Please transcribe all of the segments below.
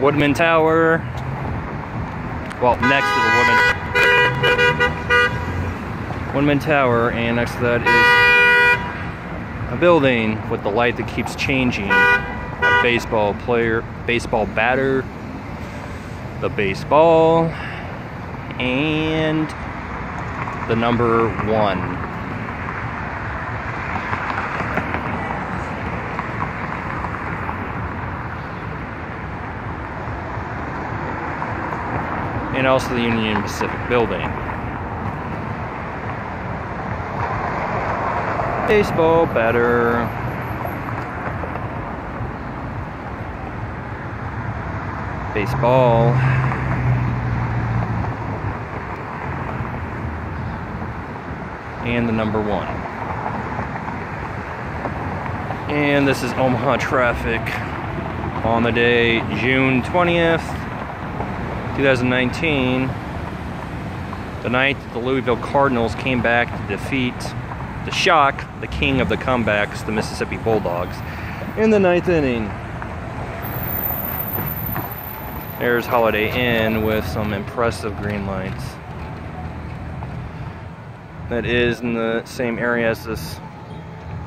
Woodmen Tower. Well, next to the Woodmen Woodmen Tower, and next to that is a building with the light that keeps changing. A baseball player, baseball batter, the baseball, and the number one. And also the Union Pacific building. Baseball better. Baseball. And the number one. And this is Omaha traffic on the day June 20th, 2019, the night the Louisville Cardinals came back to defeat the shock, the king of the comebacks, the Mississippi Bulldogs, in the ninth inning. There's Holiday Inn with some impressive green lights. That is in the same area as this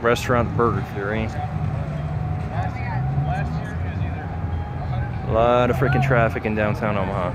restaurant Burger Theory. A lot of freaking traffic in downtown Omaha.